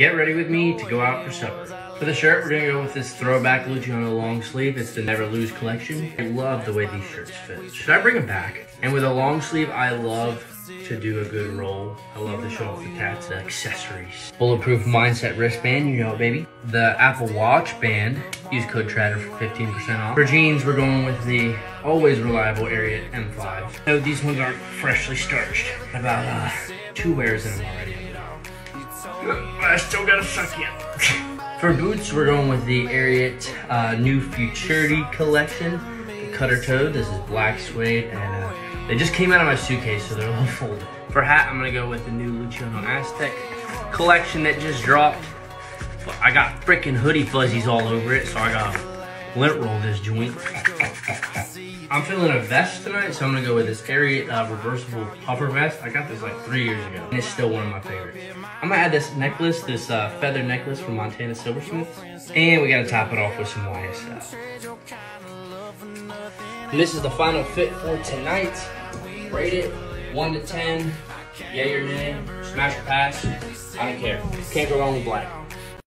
Get ready with me to go out for supper. For the shirt, we're gonna go with this throwback Luciano long sleeve. It's the Never Lose collection. I love the way these shirts fit. Should I bring them back? And with a long sleeve, I love to do a good roll. I love to show off the tats, the accessories. Bulletproof Mindset wristband, you know it, baby. The Apple Watch band. Use code TRADER for 15% off. For jeans, we're going with the always reliable Ariat M5. So these ones aren't freshly starched. About uh, two wears in them already. I still gotta suck in. For boots, we're going with the Ariat uh, New Futurity collection. The cutter toe, this is black suede, and uh, they just came out of my suitcase, so they're a little folded. For hat, I'm gonna go with the new Luciano Aztec collection that just dropped. I got freaking hoodie fuzzies all over it, so I got lint roll this joint. I'm feeling a vest tonight, so I'm gonna go with this Ariat uh, reversible puffer vest. I got this like three years ago, and it's still one of my favorites. I'm gonna add this necklace, this uh, feather necklace from Montana Silversmiths, and we gotta top it off with some YSL. And this is the final fit for tonight. Rate it 1 to 10, yay or nay, smash or pass, I don't care. Can't go wrong with black.